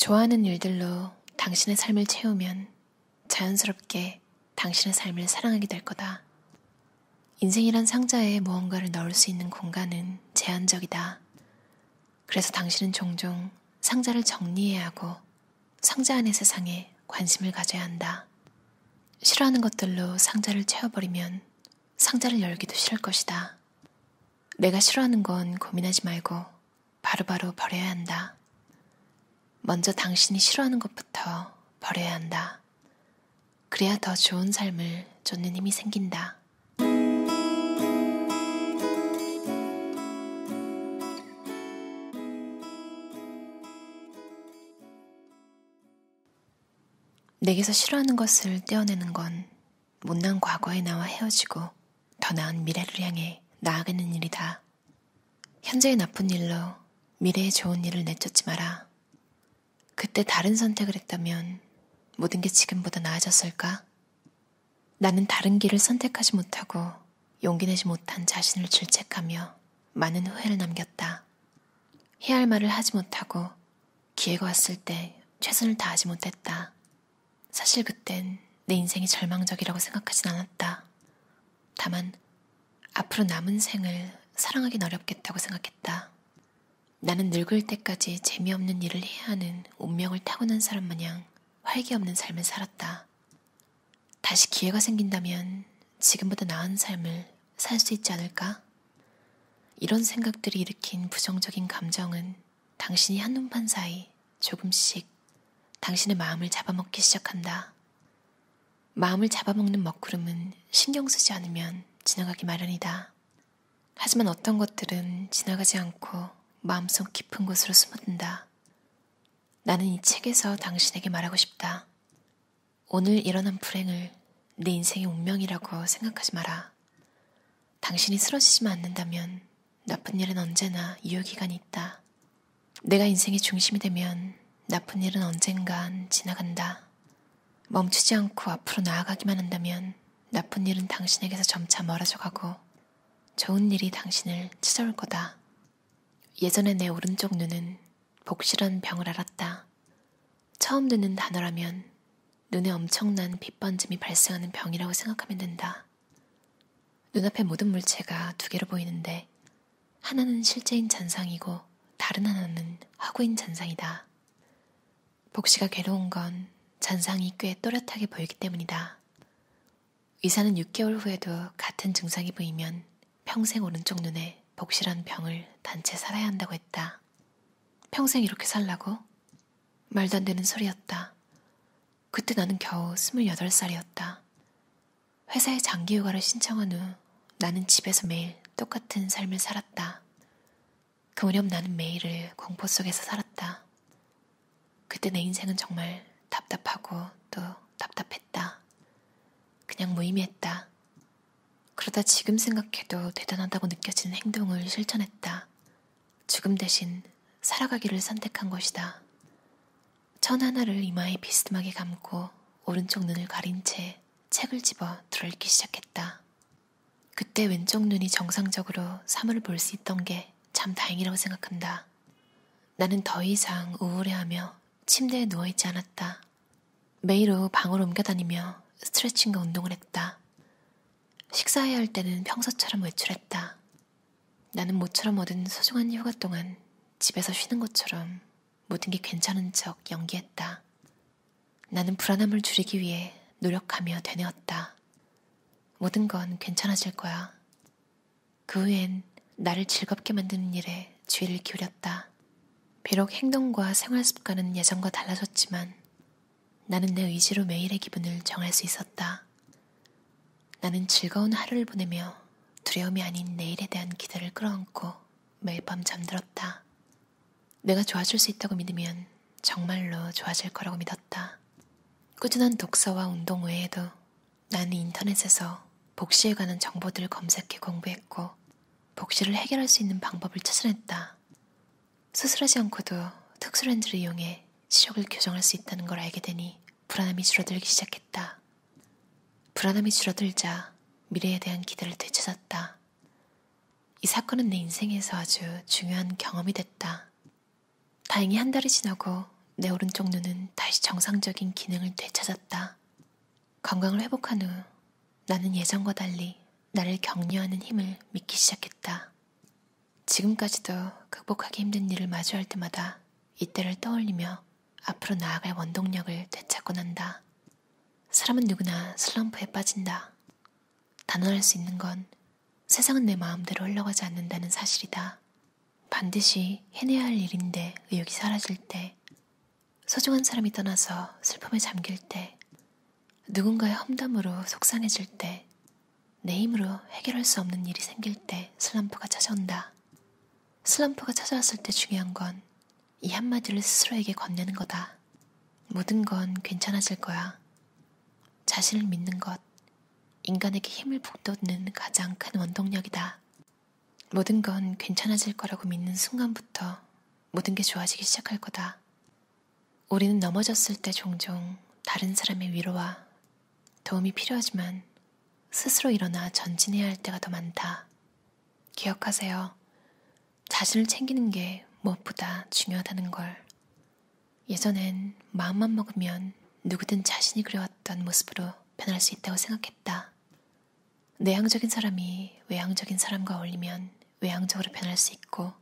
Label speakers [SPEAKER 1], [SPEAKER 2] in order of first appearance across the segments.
[SPEAKER 1] 좋아하는 일들로 당신의 삶을 채우면 자연스럽게 당신의 삶을 사랑하게 될 거다. 인생이란 상자에 무언가를 넣을 수 있는 공간은 제한적이다. 그래서 당신은 종종 상자를 정리해야 하고 상자 안의 세상에 관심을 가져야 한다. 싫어하는 것들로 상자를 채워버리면 상자를 열기도 싫을 것이다. 내가 싫어하는 건 고민하지 말고 바로바로 바로 버려야 한다. 먼저 당신이 싫어하는 것부터 버려야 한다. 그래야 더 좋은 삶을 쫓는 힘이 생긴다. 내게서 싫어하는 것을 떼어내는 건 못난 과거의 나와 헤어지고 더 나은 미래를 향해 나아가는 일이다. 현재의 나쁜 일로 미래의 좋은 일을 내쫓지 마라. 그때 다른 선택을 했다면 모든 게 지금보다 나아졌을까? 나는 다른 길을 선택하지 못하고 용기 내지 못한 자신을 질책하며 많은 후회를 남겼다. 해야 할 말을 하지 못하고 기회가 왔을 때 최선을 다하지 못했다. 사실 그땐 내 인생이 절망적이라고 생각하진 않았다. 다만 앞으로 남은 생을 사랑하긴 어렵겠다고 생각했다. 나는 늙을 때까지 재미없는 일을 해야 하는 운명을 타고난 사람 마냥 활기 없는 삶을 살았다. 다시 기회가 생긴다면 지금보다 나은 삶을 살 수 있지 않을까? 이런 생각들이 일으킨 부정적인 감정은 당신이 한눈판 사이 조금씩 당신의 마음을 잡아먹기 시작한다. 마음을 잡아먹는 먹구름은 신경 쓰지 않으면 지나가기 마련이다. 하지만 어떤 것들은 지나가지 않고 마음속 깊은 곳으로 숨어든다. 나는 이 책에서 당신에게 말하고 싶다. 오늘 일어난 불행을 내 인생의 운명이라고 생각하지 마라. 당신이 쓰러지지만 않는다면 나쁜 일은 언제나 유효기간이 있다. 내가 인생의 중심이 되면 나쁜 일은 언젠간 지나간다. 멈추지 않고 앞으로 나아가기만 한다면 나쁜 일은 당신에게서 점차 멀어져 가고 좋은 일이 당신을 찾아올 거다. 예전에 내 오른쪽 눈은 복실한 병을 알았다. 처음 듣는 단어라면 눈에 엄청난 빛번짐이 발생하는 병이라고 생각하면 된다. 눈앞에 모든 물체가 두 개로 보이는데 하나는 실제인 잔상이고 다른 하나는 화구인 잔상이다. 복시가 괴로운 건 잔상이 꽤 또렷하게 보이기 때문이다. 의사는 6개월 후에도 같은 증상이 보이면 평생 오른쪽 눈에 복실한 병을 단체 살아야 한다고 했다. 평생 이렇게 살라고? 말도 안 되는 소리였다. 그때 나는 겨우 28살이었다. 회사에 장기 휴가를 신청한 후 나는 집에서 매일 똑같은 삶을 살았다. 그 무렵 나는 매일을 공포 속에서 살았다. 그때 내 인생은 정말 답답하고 또 답답했다. 그냥 무의미했다. 그러다 지금 생각해도 대단하다고 느껴지는 행동을 실천했다. 죽음 대신 살아가기를 선택한 것이다. 천 하나를 이마에 비스듬하게 감고 오른쪽 눈을 가린 채 책을 집어 들어읽기 시작했다. 그때 왼쪽 눈이 정상적으로 사물을 볼 수 있던 게 참 다행이라고 생각한다. 나는 더 이상 우울해하며 침대에 누워있지 않았다. 매일 오후 방을 옮겨 다니며 스트레칭과 운동을 했다. 식사해야 할 때는 평소처럼 외출했다. 나는 모처럼 얻은 소중한 휴가 동안 집에서 쉬는 것처럼 모든 게 괜찮은 척 연기했다. 나는 불안함을 줄이기 위해 노력하며 되뇌었다. 모든 건 괜찮아질 거야. 그 후엔 나를 즐겁게 만드는 일에 주의를 기울였다. 비록 행동과 생활 습관은 예전과 달라졌지만 나는 내 의지로 매일의 기분을 정할 수 있었다. 나는 즐거운 하루를 보내며 두려움이 아닌 내일에 대한 기대를 끌어안고 매일 밤 잠들었다. 내가 좋아질 수 있다고 믿으면 정말로 좋아질 거라고 믿었다. 꾸준한 독서와 운동 외에도 나는 인터넷에서 복시에 관한 정보들을 검색해 공부했고 복시를 해결할 수 있는 방법을 찾아냈다. 수술하지 않고도 특수 렌즈를 이용해 시력을 교정할 수 있다는 걸 알게 되니 불안함이 줄어들기 시작했다. 불안함이 줄어들자 미래에 대한 기대를 되찾았다. 이 사건은 내 인생에서 아주 중요한 경험이 됐다. 다행히 한 달이 지나고 내 오른쪽 눈은 다시 정상적인 기능을 되찾았다. 건강을 회복한 후 나는 예전과 달리 나를 격려하는 힘을 믿기 시작했다. 지금까지도 극복하기 힘든 일을 마주할 때마다 이때를 떠올리며 앞으로 나아갈 원동력을 되찾곤 한다. 사람은 누구나 슬럼프에 빠진다. 단언할 수 있는 건 세상은 내 마음대로 흘러가지 않는다는 사실이다. 반드시 해내야 할 일인데 의욕이 사라질 때, 소중한 사람이 떠나서 슬픔에 잠길 때, 누군가의 험담으로 속상해질 때, 내 힘으로 해결할 수 없는 일이 생길 때 슬럼프가 찾아온다. 슬럼프가 찾아왔을 때 중요한 건 이 한마디를 스스로에게 건네는 거다. 모든 건 괜찮아질 거야. 자신을 믿는 것, 인간에게 힘을 북돋는 가장 큰 원동력이다. 모든 건 괜찮아질 거라고 믿는 순간부터 모든 게 좋아지기 시작할 거다. 우리는 넘어졌을 때 종종 다른 사람의 위로와 도움이 필요하지만 스스로 일어나 전진해야 할 때가 더 많다. 기억하세요. 자신을 챙기는 게 무엇보다 중요하다는 걸. 예전엔 마음만 먹으면 누구든 자신이 그려왔던 모습으로 변할 수 있다고 생각했다. 내향적인 사람이 외향적인 사람과 어울리면 외향적으로 변할 수 있고,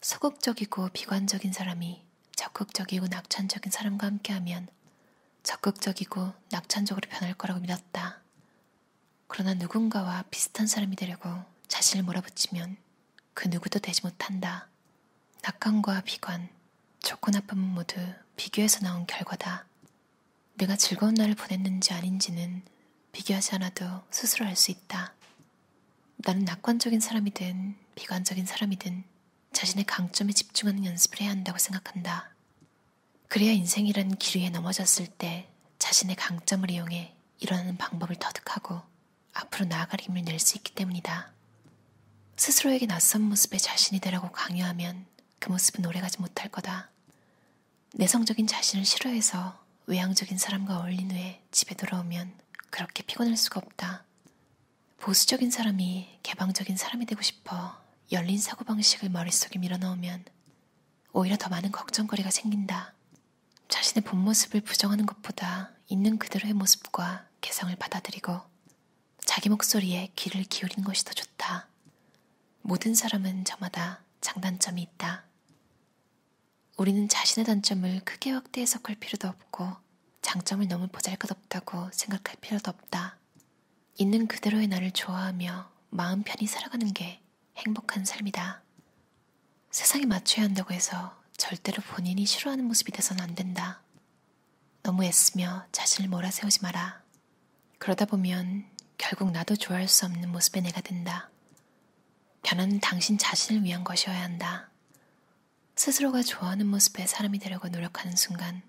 [SPEAKER 1] 소극적이고 비관적인 사람이 적극적이고 낙천적인 사람과 함께하면 적극적이고 낙천적으로 변할 거라고 믿었다. 그러나 누군가와 비슷한 사람이 되려고 자신을 몰아붙이면 그 누구도 되지 못한다. 낙관과 비관, 좋고 나쁨은 모두 비교해서 나온 결과다. 내가 즐거운 날을 보냈는지 아닌지는 비교하지 않아도 스스로 알 수 있다. 나는 낙관적인 사람이든 비관적인 사람이든 자신의 강점에 집중하는 연습을 해야 한다고 생각한다. 그래야 인생이란 길 위에 넘어졌을 때 자신의 강점을 이용해 일어나는 방법을 터득하고 앞으로 나아갈 힘을 낼 수 있기 때문이다. 스스로에게 낯선 모습에 자신이 되라고 강요하면 그 모습은 오래가지 못할 거다. 내성적인 자신을 싫어해서 외향적인 사람과 어울린 후에 집에 돌아오면 그렇게 피곤할 수가 없다. 보수적인 사람이 개방적인 사람이 되고 싶어 열린 사고방식을 머릿속에 밀어넣으면 오히려 더 많은 걱정거리가 생긴다. 자신의 본 모습을 부정하는 것보다 있는 그대로의 모습과 개성을 받아들이고 자기 목소리에 귀를 기울이는 것이 더 좋다. 모든 사람은 저마다 장단점이 있다. 우리는 자신의 단점을 크게 확대 해석할 필요도 없고 장점을 너무 보잘것없다고 생각할 필요도 없다. 있는 그대로의 나를 좋아하며 마음 편히 살아가는 게 행복한 삶이다. 세상에 맞춰야 한다고 해서 절대로 본인이 싫어하는 모습이 돼서는 안 된다. 너무 애쓰며 자신을 몰아세우지 마라. 그러다 보면 결국 나도 좋아할 수 없는 모습의 내가 된다. 변화는 당신 자신을 위한 것이어야 한다. 스스로가 좋아하는 모습의 사람이 되려고 노력하는 순간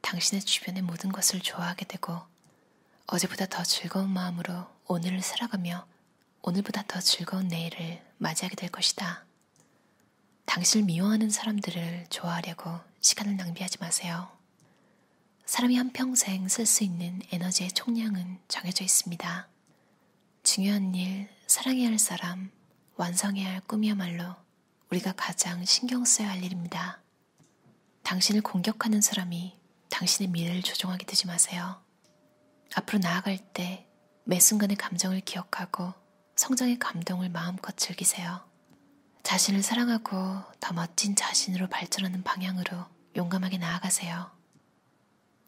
[SPEAKER 1] 당신의 주변의 모든 것을 좋아하게 되고 어제보다 더 즐거운 마음으로 오늘을 살아가며 오늘보다 더 즐거운 내일을 맞이하게 될 것이다. 당신을 미워하는 사람들을 좋아하려고 시간을 낭비하지 마세요. 사람이 한평생 쓸 수 있는 에너지의 총량은 정해져 있습니다. 중요한 일, 사랑해야 할 사람, 완성해야 할 꿈이야말로 우리가 가장 신경 써야 할 일입니다. 당신을 공격하는 사람이 당신의 미래를 조종하게 되지 마세요. 앞으로 나아갈 때 매 순간의 감정을 기억하고 성장의 감동을 마음껏 즐기세요. 자신을 사랑하고 더 멋진 자신으로 발전하는 방향으로 용감하게 나아가세요.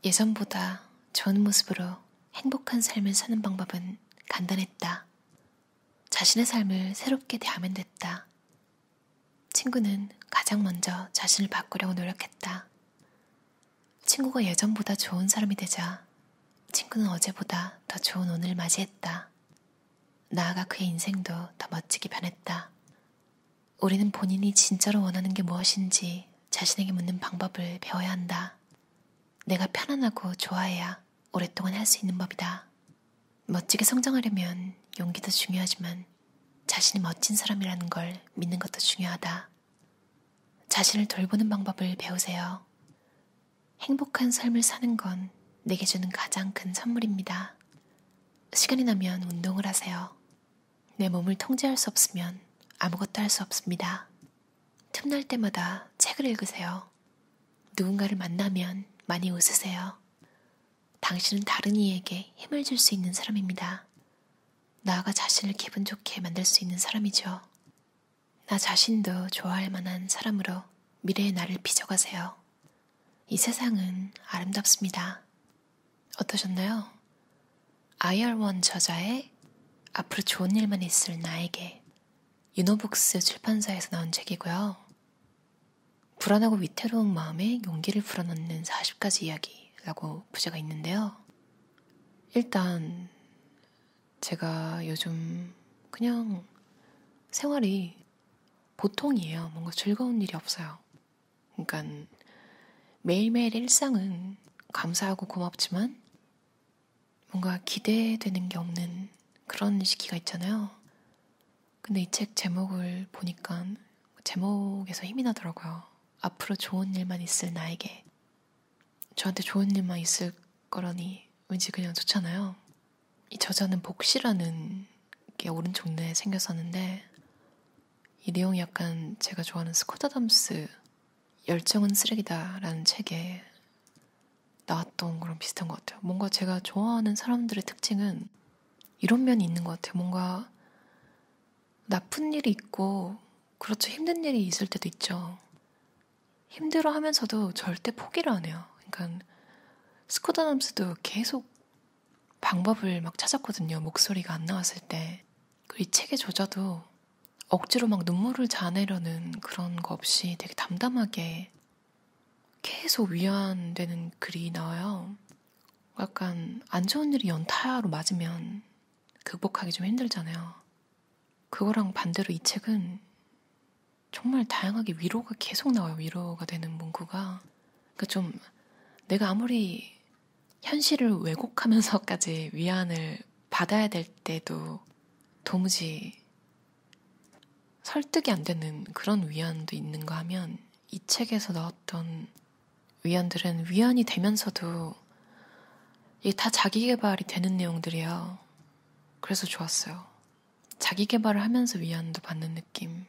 [SPEAKER 1] 예전보다 좋은 모습으로 행복한 삶을 사는 방법은 간단했다. 자신의 삶을 새롭게 대하면 됐다. 친구는 가장 먼저 자신을 바꾸려고 노력했다. 친구가 예전보다 좋은 사람이 되자 친구는 어제보다 더 좋은 오늘을 맞이했다. 나아가 그의 인생도 더 멋지게 변했다. 우리는 본인이 진짜로 원하는 게 무엇인지 자신에게 묻는 방법을 배워야 한다. 내가 편안하고 좋아해야 오랫동안 할 수 있는 법이다. 멋지게 성장하려면 용기도 중요하지만 자신이 멋진 사람이라는 걸 믿는 것도 중요하다. 자신을 돌보는 방법을 배우세요. 행복한 삶을 사는 건 내게 주는 가장 큰 선물입니다. 시간이 나면 운동을 하세요. 내 몸을 통제할 수 없으면 아무것도 할 수 없습니다. 틈날 때마다 책을 읽으세요. 누군가를 만나면 많이 웃으세요. 당신은 다른 이에게 힘을 줄 수 있는 사람입니다. 나아가 자신을 기분 좋게 만들 수 있는 사람이죠. 나 자신도 좋아할 만한 사람으로 미래의 나를 빚어가세요. 이 세상은 아름답습니다. 어떠셨나요? IR1 저자의 앞으로 좋은 일만 있을 나에게 유노북스 출판사에서 나온 책이고요. 불안하고 위태로운 마음에 용기를 불어넣는 40가지 이야기라고 부제가 있는데요. 일단 제가 요즘 그냥 생활이 보통이에요. 뭔가 즐거운 일이 없어요. 그러니까 매일매일 일상은 감사하고 고맙지만 뭔가 기대되는 게 없는 그런 시기가 있잖아요. 근데 이 책 제목을 보니까 제목에서 힘이 나더라고요. 앞으로 좋은 일만 있을 나에게. 저한테 좋은 일만 있을 거라니 왠지 그냥 좋잖아요. 이 저자는 복시라는 게 오른쪽 뇌에 생겼었는데 이 내용이 약간 제가 좋아하는 스코다 담스 열정은 쓰레기다라는 책에 나왔던 거랑 비슷한 것 같아요. 뭔가 제가 좋아하는 사람들의 특징은 이런 면이 있는 것 같아요. 뭔가 나쁜 일이 있고, 그렇죠. 힘든 일이 있을 때도 있죠. 힘들어 하면서도 절대 포기를 안 해요. 그러니까 스코다 남스도 계속 방법을 막 찾았거든요. 목소리가 안 나왔을 때. 그리고 이 책의 저자도 억지로 막 눈물을 자내려는 그런 거 없이 되게 담담하게 계속 위안되는 글이 나와요. 약간 안 좋은 일이 연타로 맞으면 극복하기 좀 힘들잖아요. 그거랑 반대로 이 책은 정말 다양하게 위로가 계속 나와요. 위로가 되는 문구가. 그러니까 좀 내가 아무리 현실을 왜곡하면서까지 위안을 받아야 될 때도 도무지 설득이 안 되는 그런 위안도 있는가 하면 이 책에서 나왔던 위안들은 위안이 되면서도 이게 다 자기 개발이 되는 내용들이에요. 그래서 좋았어요. 자기 개발을 하면서 위안도 받는 느낌.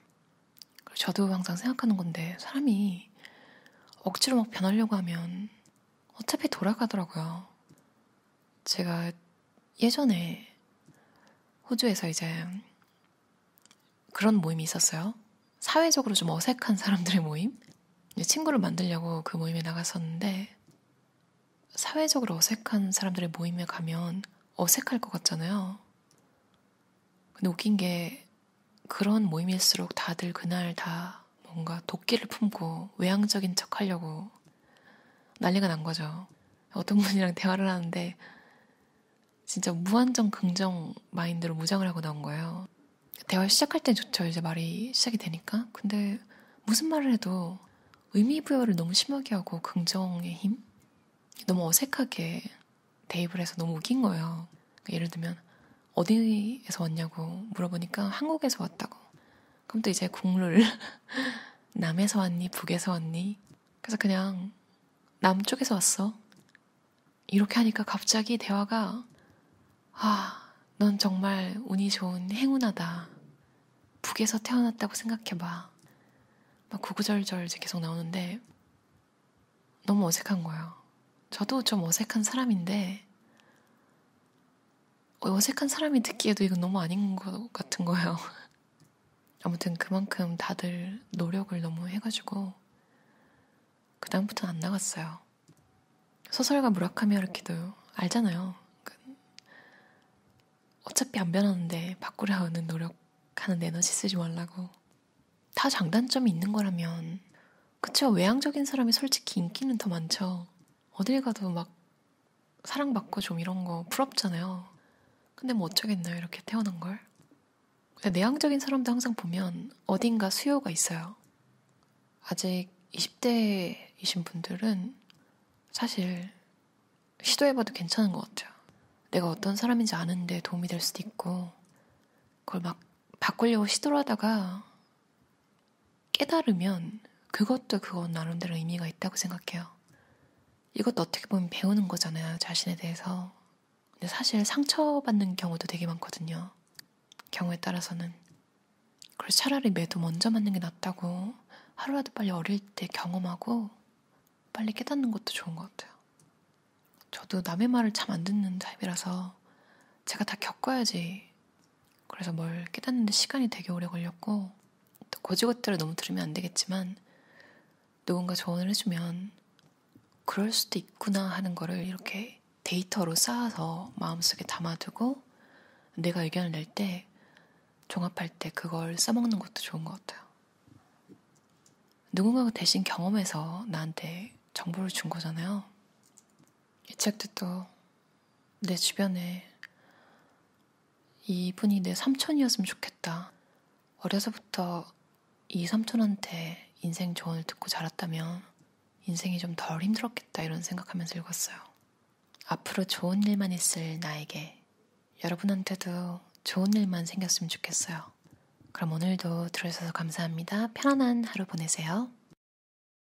[SPEAKER 1] 저도 항상 생각하는 건데 사람이 억지로 막 변하려고 하면 어차피 돌아가더라고요. 제가 예전에 호주에서 이제 그런 모임이 있었어요. 사회적으로 좀 어색한 사람들의 모임? 친구를 만들려고 그 모임에 나갔었는데, 사회적으로 어색한 사람들의 모임에 가면 어색할 것 같잖아요. 근데 웃긴 게, 그런 모임일수록 다들 그날 다 뭔가 도끼를 품고 외향적인 척 하려고 난리가 난 거죠. 어떤 분이랑 대화를 하는데, 진짜 무한정 긍정 마인드로 무장을 하고 나온 거예요. 대화 시작할 땐 좋죠. 이제 말이 시작이 되니까. 근데 무슨 말을 해도 의미 부여를 너무 심하게 하고 긍정의 힘? 너무 어색하게 대입을 해서 너무 웃긴 거예요. 그러니까 예를 들면 어디에서 왔냐고 물어보니까 한국에서 왔다고. 그럼 또 이제 국룰 남에서 왔니? 북에서 왔니? 그래서 그냥 남쪽에서 왔어. 이렇게 하니까 갑자기 대화가 아, 넌 정말 운이 좋은 행운하다. 북에서 태어났다고 생각해봐. 막 구구절절 계속 나오는데 너무 어색한 거예요. 저도 좀 어색한 사람인데 어색한 사람이 듣기에도 이건 너무 아닌 것 같은 거예요. 아무튼 그만큼 다들 노력을 너무 해가지고 그다음부터는 안 나갔어요. 소설가 무라카미 하루키도 알잖아요. 어차피 안 변하는데 바꾸려 하는 노력하는 에너지 쓰지 말라고. 다 장단점이 있는 거라면 그쵸 외향적인 사람이 솔직히 인기는 더 많죠. 어딜 가도 막 사랑받고 좀 이런 거 부럽잖아요. 근데 뭐 어쩌겠나요 이렇게 태어난 걸. 근데 내향적인 사람도 항상 보면 어딘가 수요가 있어요. 아직 20대이신 분들은 사실 시도해봐도 괜찮은 것 같아요. 내가 어떤 사람인지 아는데 도움이 될 수도 있고, 그걸 막 바꾸려고 시도를 하다가 깨달으면 그것도 그건 나름대로 의미가 있다고 생각해요. 이것도 어떻게 보면 배우는 거잖아요, 자신에 대해서. 근데 사실 상처받는 경우도 되게 많거든요. 경우에 따라서는. 그래서 차라리 매도 먼저 맞는 게 낫다고 하루라도 빨리 어릴 때 경험하고 빨리 깨닫는 것도 좋은 것 같아요. 저도 남의 말을 참 안 듣는 타입이라서 제가 다 겪어야지. 그래서 뭘 깨닫는데 시간이 되게 오래 걸렸고, 또 고지것대로 너무 들으면 안 되겠지만, 누군가 조언을 해주면, 그럴 수도 있구나 하는 거를 이렇게 데이터로 쌓아서 마음속에 담아두고, 내가 의견을 낼 때, 종합할 때 그걸 써먹는 것도 좋은 것 같아요. 누군가가 대신 경험해서 나한테 정보를 준 거잖아요. 이 책도 또 내 주변에 이분이 내 삼촌이었으면 좋겠다. 어려서부터 이 삼촌한테 인생 조언을 듣고 자랐다면 인생이 좀 덜 힘들었겠다 이런 생각하면서 읽었어요. 앞으로 좋은 일만 있을 나에게 여러분한테도 좋은 일만 생겼으면 좋겠어요. 그럼 오늘도 들어주셔서 감사합니다. 편안한 하루 보내세요.